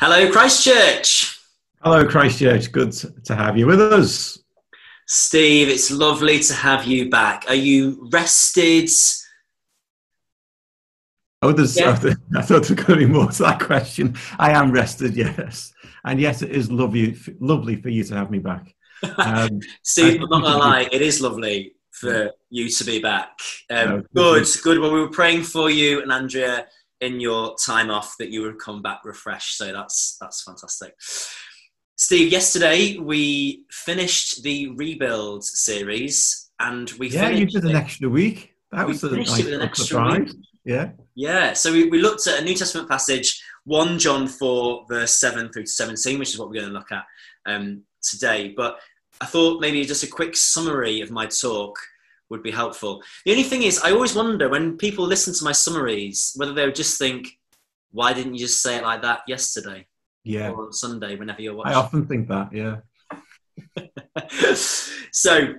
Hello, Christchurch. Hello, Christchurch. Good to have you with us. Steve, it's lovely to have you back. Are you rested? Oh, there's, yeah. I thought there was going to be more to that question. I am rested, yes. And yes, it is lovely, lovely for you to have me back. Um, Steve, I'm not going to lie, it is lovely for you to be back. Um, no, good, good. Well, we were praying for you and Andrea in your time off that you would come back refreshed. So that's that's fantastic. Steve, yesterday we finished the rebuild series, and we yeah, you did an extra week. That was a nice an extra surprise. Week. Yeah, yeah. So we, we looked at a New Testament passage, one John four verse seven through to seventeen, which is what we're going to look at um, today. But I thought maybe just a quick summary of my talk would be helpful. The only thing is, I always wonder when people listen to my summaries whether they would just think, "Why didn't you just say it like that yesterday?" Yeah, or on Sunday, whenever you're watching. I often think that. Yeah. so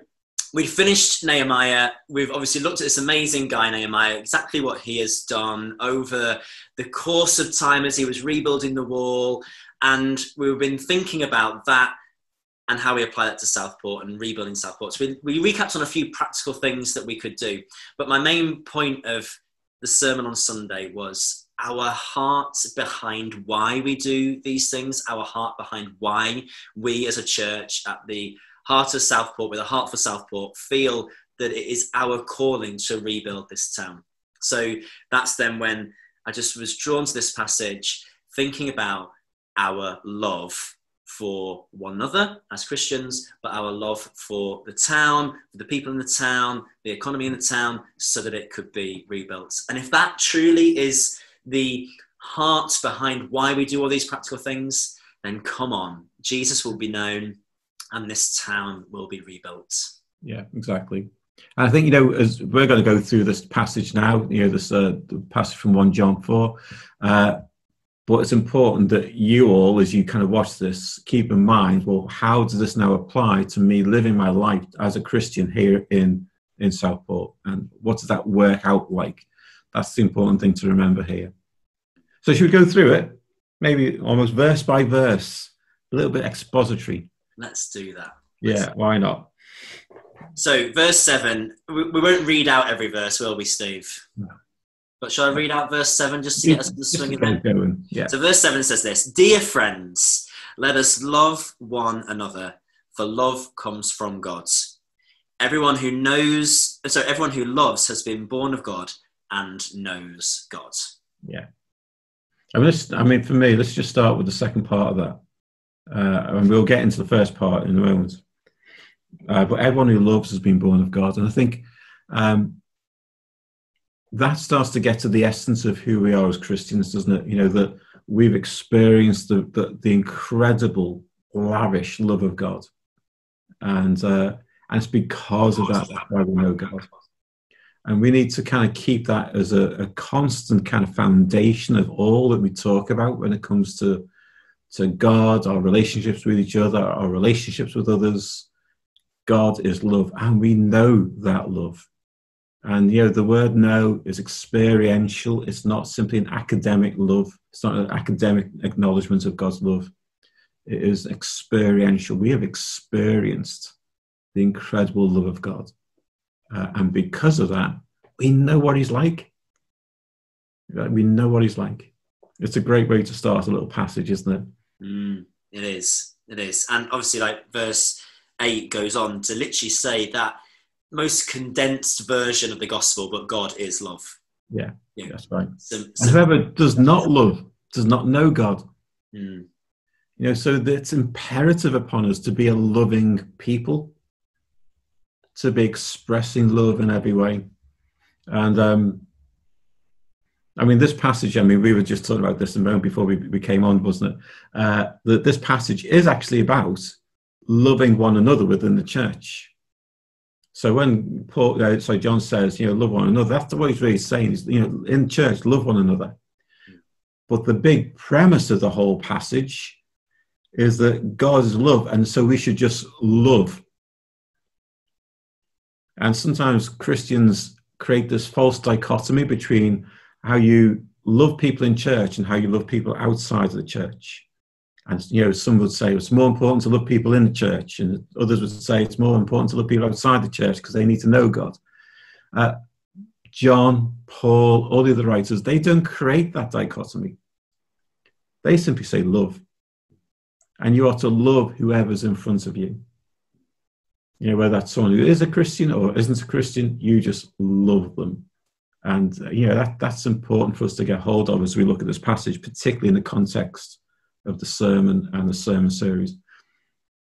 we finished Nehemiah. We've obviously looked at this amazing guy, Nehemiah, exactly what he has done over the course of time as he was rebuilding the wall. And we've been thinking about that and how we apply that to Southport and rebuilding Southport. So we, we recapped on a few practical things that we could do. But my main point of the sermon on Sunday was our heart behind why we do these things, our heart behind why we as a church at the heart of Southport, with a heart for Southport, feel that it is our calling to rebuild this town. So that's then when I just was drawn to this passage, thinking about our love for one another as Christians, but our love for the town, for the people in the town, the economy in the town, so that it could be rebuilt. And if that truly is the heart behind why we do all these practical things, then come on, Jesus will be known and this town will be rebuilt. Yeah, exactly. And I think, you know, as we're going to go through this passage now, you know, this uh, passage from 1 John 4, uh, but it's important that you all, as you kind of watch this, keep in mind, well, how does this now apply to me living my life as a Christian here in, in Southport? And what does that work out like? That's the important thing to remember here. So should we go through it? Maybe almost verse by verse, a little bit expository. Let's do that. Let's yeah, why not? So, verse 7, we, we won't read out every verse, will we, Steve? No. But shall I read out verse 7 just to get us in the swing of it? Yeah. So, verse 7 says this Dear friends, let us love one another, for love comes from God. Everyone who knows, so everyone who loves has been born of God and knows God. Yeah. I mean, I mean, for me, let's just start with the second part of that. Uh, and we'll get into the first part in a moment. Uh, but everyone who loves has been born of God. And I think um, that starts to get to the essence of who we are as Christians, doesn't it? You know, that we've experienced the, the, the incredible, lavish love of God. And, uh, and it's because of that that's why we know God. And we need to kind of keep that as a, a constant kind of foundation of all that we talk about when it comes to, to God, our relationships with each other, our relationships with others. God is love, and we know that love. And you know, the word know is experiential. It's not simply an academic love. It's not an academic acknowledgement of God's love. It is experiential. We have experienced the incredible love of God. Uh, and because of that, we know what He's like. We know what He's like. It's a great way to start a little passage, isn't it? Mm, it is. It is. And obviously, like verse 8 goes on to literally say that most condensed version of the gospel, but God is love. Yeah, yeah. that's right. So, whoever does not love does not know God. Mm. You know, so it's imperative upon us to be a loving people, to be expressing love in every way. And um, I mean, this passage, I mean, we were just talking about this a moment before we, we came on, wasn't it? Uh, that this passage is actually about loving one another within the church. So when Paul, uh, so John says, you know, love one another, that's what he's really saying. Is, you know, in church, love one another. But the big premise of the whole passage is that God is love, and so we should just love. And sometimes Christians create this false dichotomy between how you love people in church and how you love people outside of the church. And you know, some would say it's more important to love people in the church, and others would say it's more important to love people outside the church because they need to know God. Uh, John, Paul, all the other writers, they don't create that dichotomy. They simply say love. And you ought to love whoever's in front of you. You know, whether that's someone who is a Christian or isn't a Christian, you just love them. And, uh, you know, that, that's important for us to get hold of as we look at this passage, particularly in the context of the sermon and the sermon series.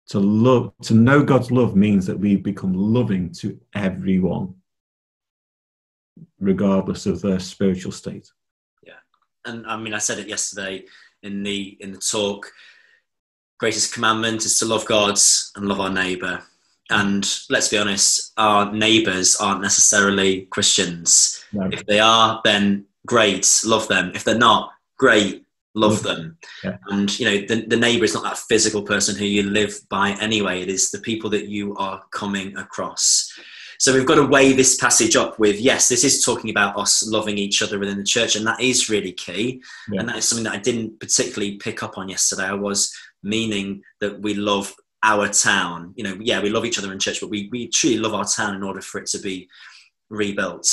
To love, to know God's love means that we become loving to everyone, regardless of their spiritual state. Yeah, and I mean, I said it yesterday in the in the talk. Greatest commandment is to love God and love our neighbour. And let's be honest, our neighbours aren't necessarily Christians. No. If they are, then great, love them. If they're not, great, love mm. them. Yeah. And you know, the, the neighbor is not that physical person who you live by anyway. It is the people that you are coming across. So we've got to weigh this passage up with yes, this is talking about us loving each other within the church, and that is really key. Yeah. And that is something that I didn't particularly pick up on yesterday. I was meaning that we love our town. You know, yeah, we love each other in church, but we, we truly love our town in order for it to be rebuilt.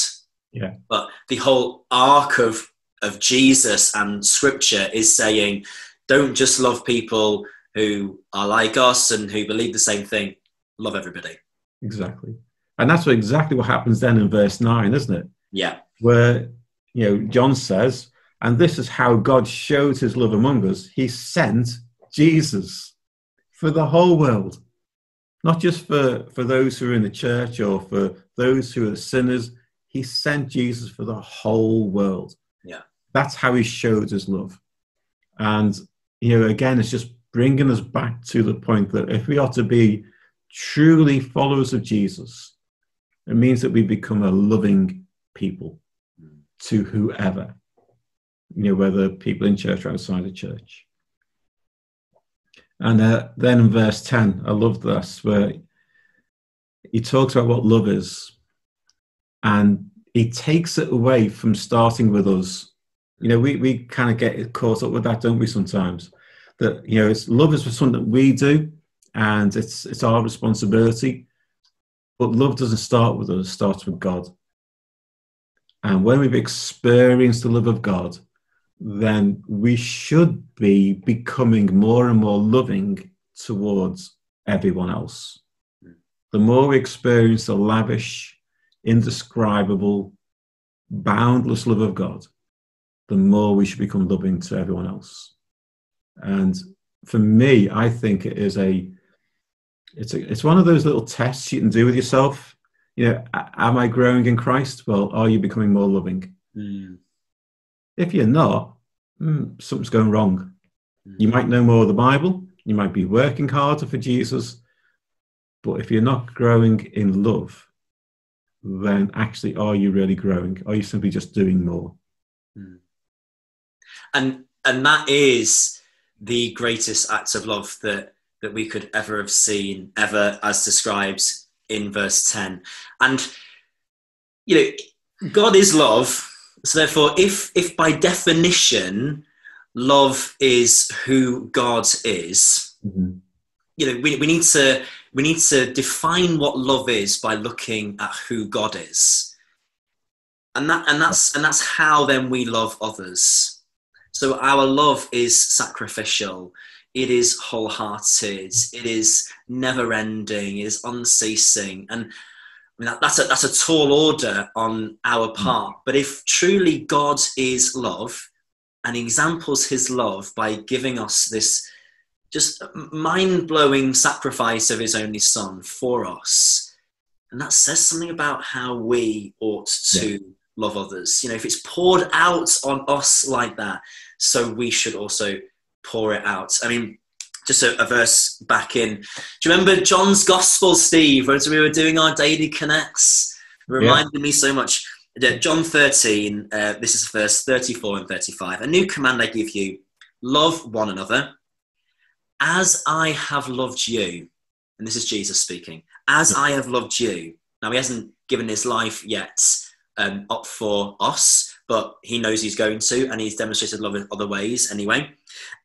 Yeah. But the whole arc of of Jesus and Scripture is saying, don't just love people who are like us and who believe the same thing. Love everybody. Exactly, and that's what, exactly what happens then in verse nine, isn't it? Yeah. Where you know John says, and this is how God showed His love among us. He sent Jesus for the whole world, not just for for those who are in the church or for those who are sinners. He sent Jesus for the whole world. That's how he showed his love. And, you know, again, it's just bringing us back to the point that if we are to be truly followers of Jesus, it means that we become a loving people to whoever, you know, whether people in church or outside of church. And uh, then in verse 10, I love this, where he talks about what love is. And he takes it away from starting with us you know, we, we kind of get caught up with that, don't we, sometimes? That, you know, it's love is something that we do and it's it's our responsibility. But love doesn't start with us, it starts with God. And when we've experienced the love of God, then we should be becoming more and more loving towards everyone else. The more we experience the lavish, indescribable, boundless love of God, the more we should become loving to everyone else. And for me, I think it is a it's a, it's one of those little tests you can do with yourself. You know, am I growing in Christ? Well, are you becoming more loving? Mm. If you're not, mm, something's going wrong. Mm. You might know more of the Bible. You might be working harder for Jesus, but if you're not growing in love, then actually, are you really growing? Are you simply just doing more? Mm and and that is the greatest act of love that that we could ever have seen ever as described in verse 10 and you know god is love. So therefore if if by definition love is who god is mm-hmm. you know we, we need to we need to define what love is by looking at who god is. And that and that's and that's how then we love others so our love is sacrificial. It is wholehearted. It is never ending. It is unceasing. And I mean, that, that's, a, that's a tall order on our hmm. part. But if truly God is love and examples his love by giving us this just mind blowing sacrifice of his only son for us, and that says something about how we ought to yeah. Love others. You know, if it's poured out on us like that, so we should also pour it out. I mean, just a, a, verse back in. Do you remember John's Gospel, Steve, as we were doing our daily connects? It reminded yeah. me so much. John 13, uh, this is verse 34 and 35. A new command I give you love one another as I have loved you. And this is Jesus speaking. As I have loved you. Now, he hasn't given his life yet um, up for us, but he knows he's going to, and he's demonstrated love in other ways anyway.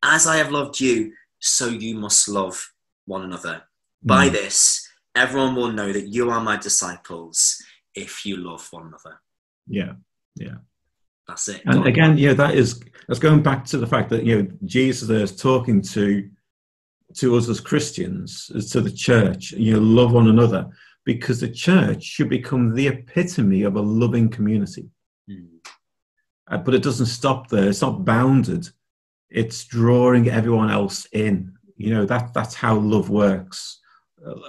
As I have loved you, so you must love one another. Mm. By this, everyone will know that you are my disciples if you love one another. Yeah, yeah. That's it. And again, yeah, that is that's going back to the fact that you know Jesus is talking to to us as Christians, as to the church. You know, love one another because the church should become the epitome of a loving community. Mm. Uh, but it doesn't stop there. It's not bounded. It's drawing everyone else in. You know that that's how love works.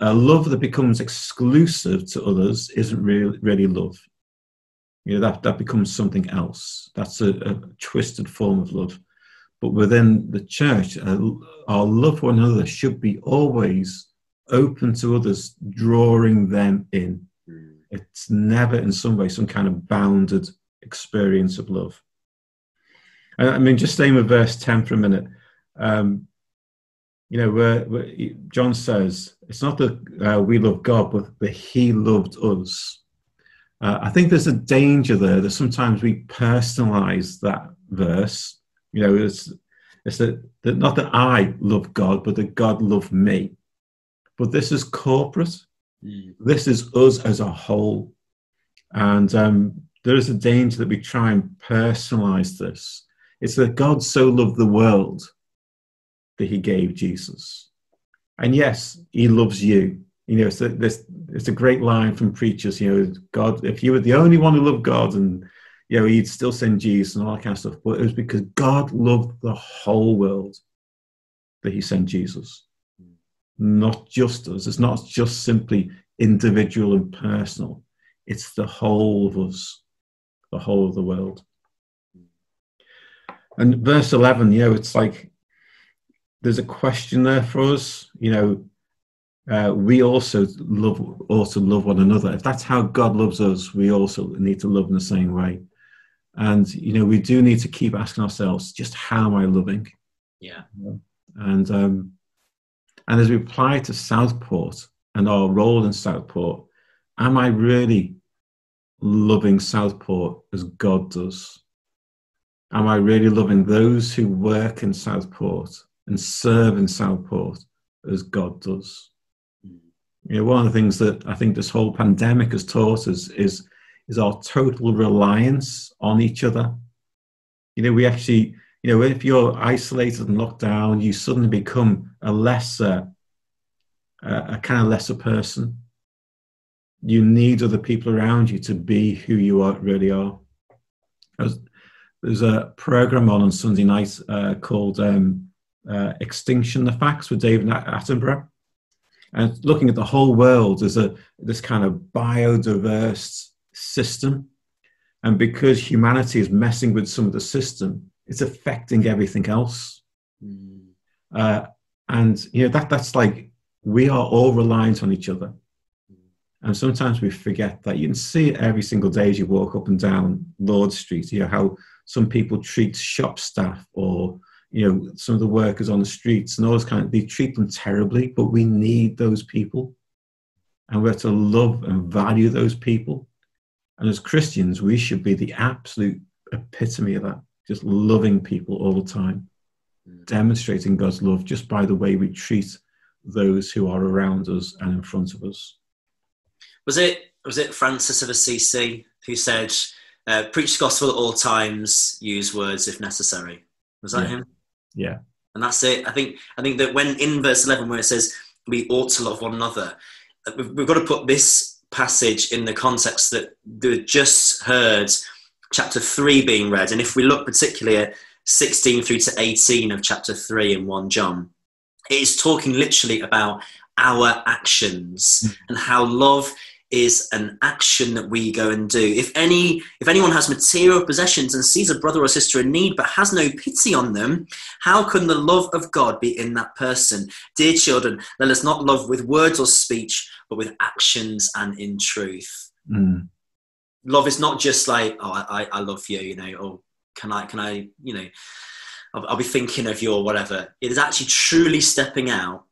A love that becomes exclusive to others isn't really really love. You know that that becomes something else. That's a, a twisted form of love. But within the church, uh, our love for one another should be always open to others, drawing them in. Mm. It's never in some way some kind of bounded experience of love. I mean, just staying with verse 10 for a minute. Um, you know, where, where, John says, it's not that uh, we love God, but that He loved us. Uh, I think there's a danger there that sometimes we personalize that verse. You know, it's, it's that, that not that I love God, but that God loved me. But this is corporate. Mm. This is us as a whole. And um, there is a danger that we try and personalize this. It's that God so loved the world that he gave Jesus. And yes, he loves you. You know, it's a, this, it's a great line from preachers, you know, God, if you were the only one who loved God and, you know, he'd still send Jesus and all that kind of stuff. But it was because God loved the whole world that he sent Jesus not just us. It's not just simply individual and personal. It's the whole of us, the whole of the world. And verse 11, you know, it's like there's a question there for us. You know, uh, we also love also love one another. If that's how God loves us, we also need to love in the same way. And you know, we do need to keep asking ourselves, just how am I loving? Yeah. And um, and as we apply to Southport and our role in Southport, am I really loving Southport as God does? Am I really loving those who work in Southport and serve in Southport as God does? You know, one of the things that I think this whole pandemic has taught us is, is our total reliance on each other. You know, we actually you know, if you're isolated and locked down, you suddenly become a lesser, a kind of lesser person. You need other people around you to be who you are, really are. There's, there's a program on on Sunday night uh, called um, uh, Extinction: The Facts with David Attenborough, and looking at the whole world as a this kind of biodiverse system, and because humanity is messing with some of the system, it's affecting everything else. Mm. Uh, and you know that that's like we are all reliant on each other. And sometimes we forget that. You can see it every single day as you walk up and down Lord Street. You know how some people treat shop staff or you know some of the workers on the streets and all those kind of. They treat them terribly, but we need those people, and we're to love and value those people. And as Christians, we should be the absolute epitome of that just loving people all the time, mm. demonstrating God's love just by the way we treat those who are around us and in front of us. Was it was it Francis of Assisi who said, uh, "Preach the gospel at all times, use words if necessary"? Was that yeah. him? Yeah. And that's it. I think I think that when in verse eleven where it says we ought to love one another, we've, we've got to put this passage in the context that the just heard chapter 3 being read. And if we look particularly at 16 through to 18 of chapter 3 in 1 John, it is talking literally about our actions mm. and how love is an action that we go and do. If any if anyone has material possessions and sees a brother or sister in need but has no pity on them, how can the love of God be in that person? Dear children, let us not love with words or speech, but with actions and in truth. Mm love is not just like oh I, I love you you know or can I can I you know I'll, I'll be thinking of you or whatever it is actually truly stepping out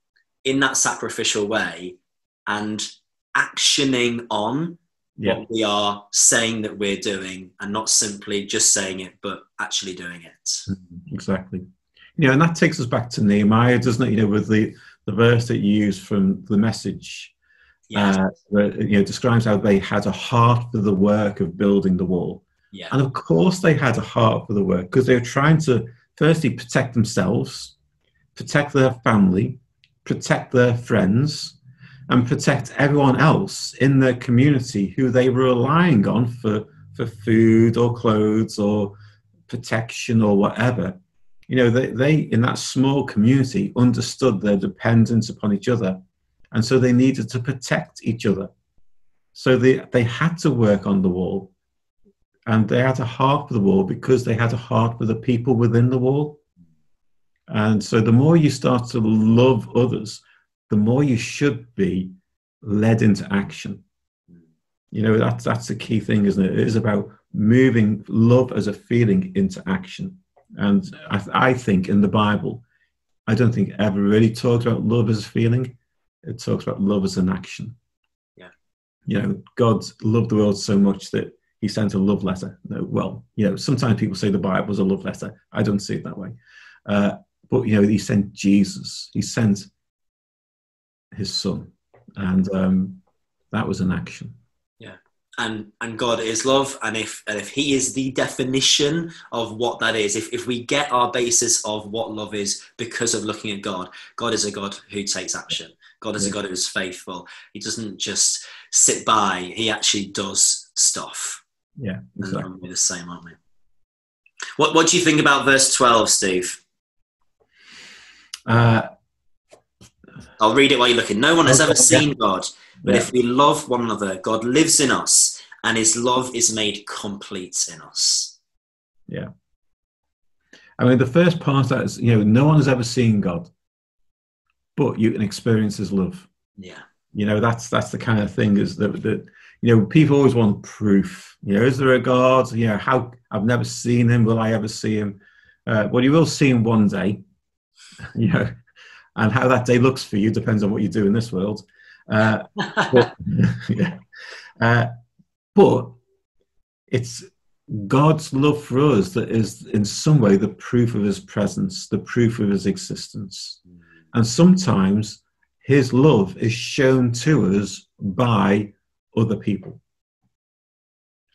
in that sacrificial way and actioning on Yeah. what we are saying that we're doing and not simply just saying it, but actually doing it. Mhm, Exactly. You know, and that takes us back to Nehemiah, doesn't it? You know, with the, the verse that you use from the message, Yeah. uh, you know, describes how they had a heart for the work of building the wall. yeah. And of course, they had a heart for the work because they were trying to firstly protect themselves, protect their family, protect their friends, and protect everyone else in their community who they were relying on for, for food or clothes or protection or whatever. You know, they, they, in that small community, understood their dependence upon each other. And so they needed to protect each other. So they, they had to work on the wall and they had a heart for the wall because they had a heart for the people within the wall. And so the more you start to love others, the more you should be led into action. You know, that's that's the key thing, isn't it? It is about moving love as a feeling into action. And I, I think in the Bible, I don't think ever really talked about love as a feeling. It talks about love as an action. Yeah. You know, God loved the world so much that he sent a love letter. No, well, you know, sometimes people say the Bible was a love letter. I don't see it that way. Uh, but, you know, he sent Jesus. He sent his son. And um, that was an action. And and God is love, and if and if He is the definition of what that is, if if we get our basis of what love is because of looking at God, God is a God who takes action. God is a God who is faithful. He doesn't just sit by; He actually does stuff. Yeah, And we're the same, aren't we? What What do you think about verse twelve, Steve? Uh, I'll read it while you're looking. No one has Okay, ever yeah. seen God, but yeah. if we love one another, God lives in us, and His love is made complete in us. Yeah. I mean, the first part that is, you know, no one has ever seen God, but you can experience his love. Yeah. You know, that's that's the kind of thing is that, that you know, people always want proof. You know, is there a God? You know, how I've never seen him. Will I ever see him? Uh, well, you will see him one day. You know, and how that day looks for you depends on what you do in this world. Uh, but, yeah. Uh, but it's God's love for us that is, in some way, the proof of His presence, the proof of His existence. And sometimes His love is shown to us by other people.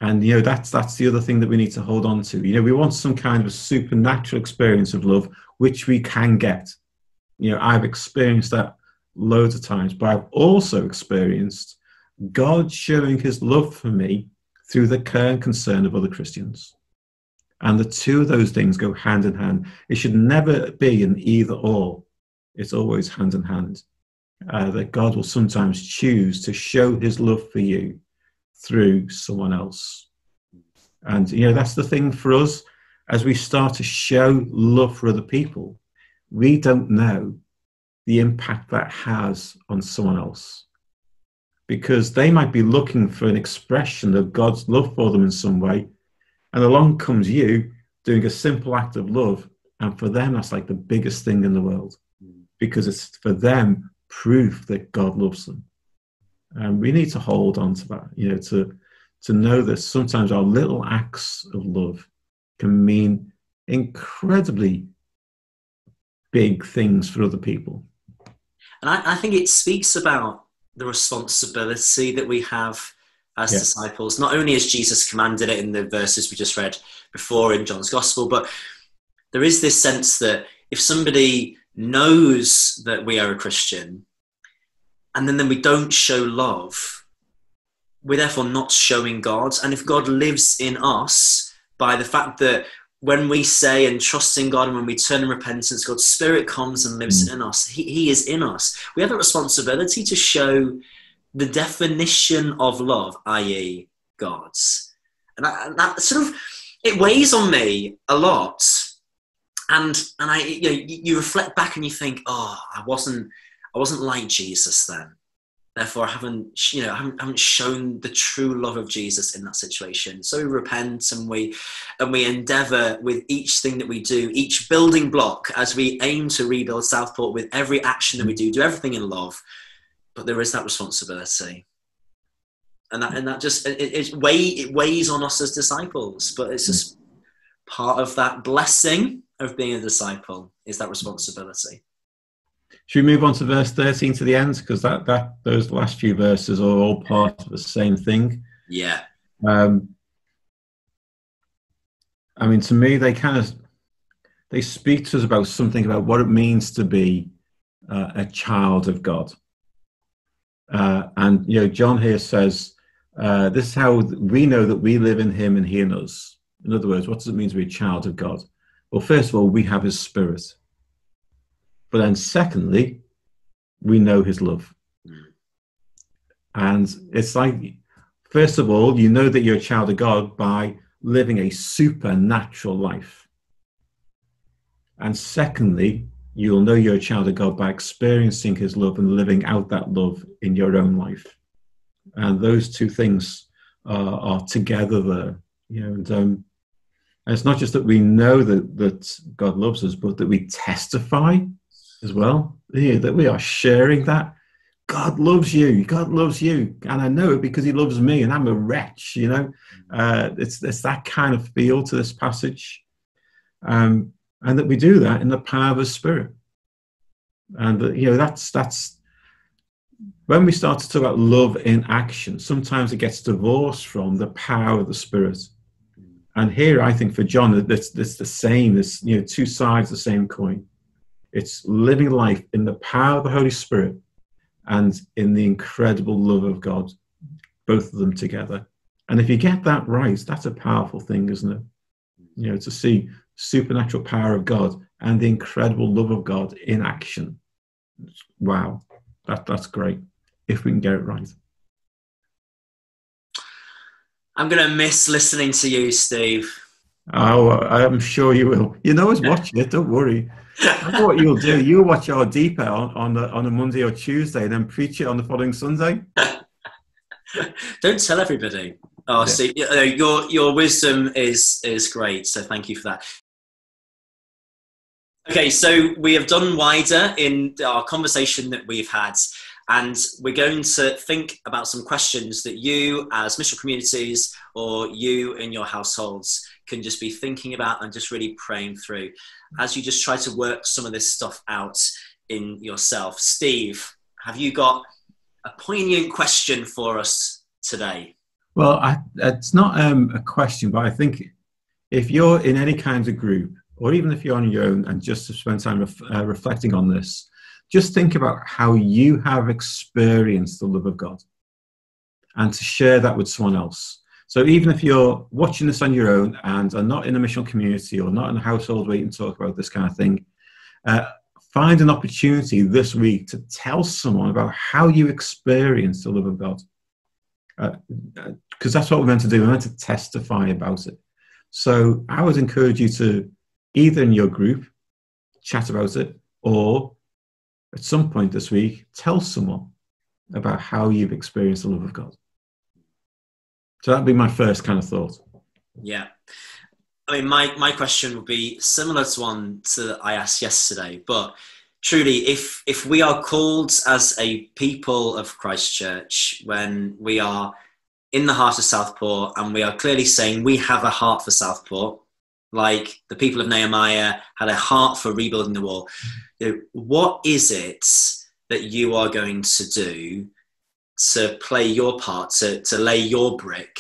And you know that's that's the other thing that we need to hold on to. You know, we want some kind of supernatural experience of love, which we can get. You know, I've experienced that loads of times, but I've also experienced God showing his love for me through the care and concern of other Christians. And the two of those things go hand in hand. It should never be an either or, it's always hand in hand. Uh, that God will sometimes choose to show his love for you through someone else. And, you know, that's the thing for us as we start to show love for other people, we don't know the impact that has on someone else because they might be looking for an expression of God's love for them in some way. And along comes you doing a simple act of love. And for them, that's like the biggest thing in the world because it's for them proof that God loves them. And we need to hold on to that, you know, to, to know that sometimes our little acts of love can mean incredibly big things for other people. And I, I think it speaks about the responsibility that we have as Yeah. disciples, not only as Jesus commanded it in the verses we just read before in John's Gospel, but there is this sense that if somebody knows that we are a Christian and then, then we don't show love, we're therefore not showing God. And if God lives in us by the fact that when we say and trust in God and when we turn in repentance, God's Spirit comes and lives mm. in us. He, he is in us. We have a responsibility to show the definition of love, i.e., God's. And that, and that sort of it weighs on me a lot. And and I you know you reflect back and you think, oh, I wasn't I wasn't like Jesus then. Therefore, I haven't you know haven't, haven't shown the true love of Jesus in that situation. So we repent and we and we endeavor with each thing that we do, each building block as we aim to rebuild Southport with every action that we do, do everything in love. But there is that responsibility. and that and that just it, it, weigh, it weighs on us as disciples but it's just part of that blessing of being a disciple is that responsibility should we move on to verse 13 to the end because that that those last few verses are all part of the same thing yeah um i mean to me they kind of they speak to us about something about what it means to be uh, a child of god uh, and you know john here says uh, this is how we know that we live in Him and He in us. In other words, what does it mean to be a child of God? Well, first of all, we have His Spirit. But then, secondly, we know His love. And it's like, first of all, you know that you're a child of God by living a supernatural life. And secondly, you'll know you're a child of God by experiencing His love and living out that love in your own life and those two things are, are together there. You know, and, um, and it's not just that we know that that God loves us, but that we testify as well. Yeah, that we are sharing that. God loves you. God loves you, and I know it because He loves me, and I'm a wretch. You know, uh, it's it's that kind of feel to this passage, um, and that we do that in the power of the Spirit, and uh, you know that's that's when we start to talk about love in action, sometimes it gets divorced from the power of the Spirit. And here, I think for John, it's, it's the same. It's you know two sides of the same coin. It's living life in the power of the Holy Spirit and in the incredible love of God, both of them together. And if you get that right, that's a powerful thing, isn't it? You know, to see supernatural power of God and the incredible love of God in action. Wow, that, that's great if we can get it right. I'm going to miss listening to you, Steve. Oh, I'm sure you will. You know, was watching it. Don't worry. I know what you'll do. You'll watch our deeper on on, the, on a Monday or Tuesday, then preach it on the following Sunday. Don't tell everybody. Oh, yeah. Steve, your your wisdom is is great. So thank you for that. Okay, so we have done wider in our conversation that we've had. And we're going to think about some questions that you, as mission communities, or you in your households, can just be thinking about and just really praying through as you just try to work some of this stuff out in yourself. Steve, have you got a poignant question for us today? Well, I, it's not um, a question, but I think if you're in any kind of group, or even if you're on your own and just to spend time ref, uh, reflecting on this, just think about how you have experienced the love of God and to share that with someone else. So even if you're watching this on your own and are not in a missional community or not in a household where you can talk about this kind of thing, uh, find an opportunity this week to tell someone about how you experience the love of God. Because uh, that's what we're meant to do. We're meant to testify about it. So I would encourage you to either in your group chat about it or at some point this week, tell someone about how you've experienced the love of God. So that'd be my first kind of thought. Yeah. I mean, my, my question would be similar to one to I asked yesterday, but truly, if, if we are called as a people of Christchurch, when we are in the heart of Southport and we are clearly saying we have a heart for Southport, like the people of Nehemiah had a heart for rebuilding the wall. Mm-hmm. You know, what is it that you are going to do to play your part, to, to lay your brick,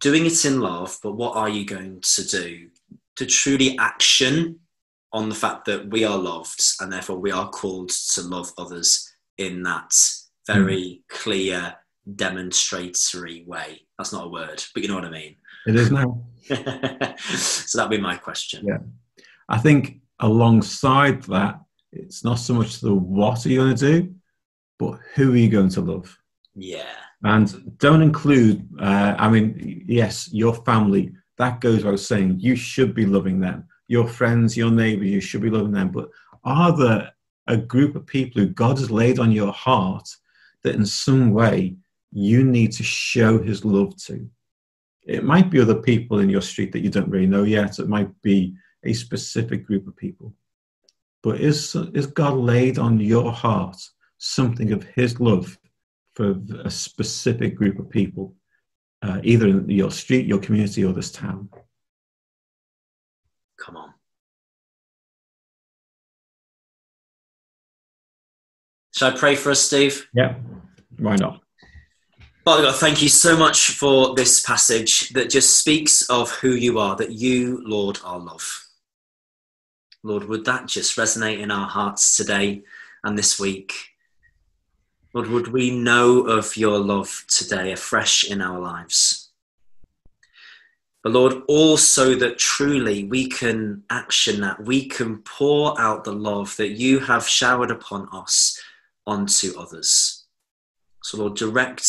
doing it in love, but what are you going to do to truly action on the fact that we are loved and therefore we are called to love others in that very mm. clear, demonstratory way? That's not a word, but you know what I mean. It is now. so that'd be my question. Yeah. I think alongside that, it's not so much the what are you going to do, but who are you going to love? Yeah. And don't include, uh, I mean, yes, your family, that goes without saying, you should be loving them. Your friends, your neighbors, you should be loving them. But are there a group of people who God has laid on your heart that in some way you need to show his love to? It might be other people in your street that you don't really know yet. It might be a specific group of people. But is, is God laid on your heart something of His love for a specific group of people, uh, either in your street, your community, or this town. Come on. Shall I pray for us, Steve? Yeah, why not? Father God, thank you so much for this passage that just speaks of who you are, that you, Lord, are love. Lord, would that just resonate in our hearts today and this week? Lord, would we know of your love today afresh in our lives? But Lord, also that truly we can action that, we can pour out the love that you have showered upon us onto others. So, Lord, direct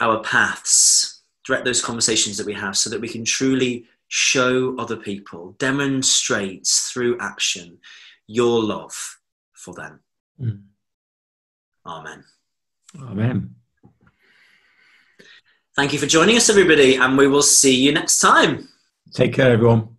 our paths, direct those conversations that we have so that we can truly show other people, demonstrate through action your love for them. Mm. Amen. Amen. Thank you for joining us, everybody, and we will see you next time. Take care, everyone.